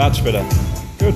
Much better. Good.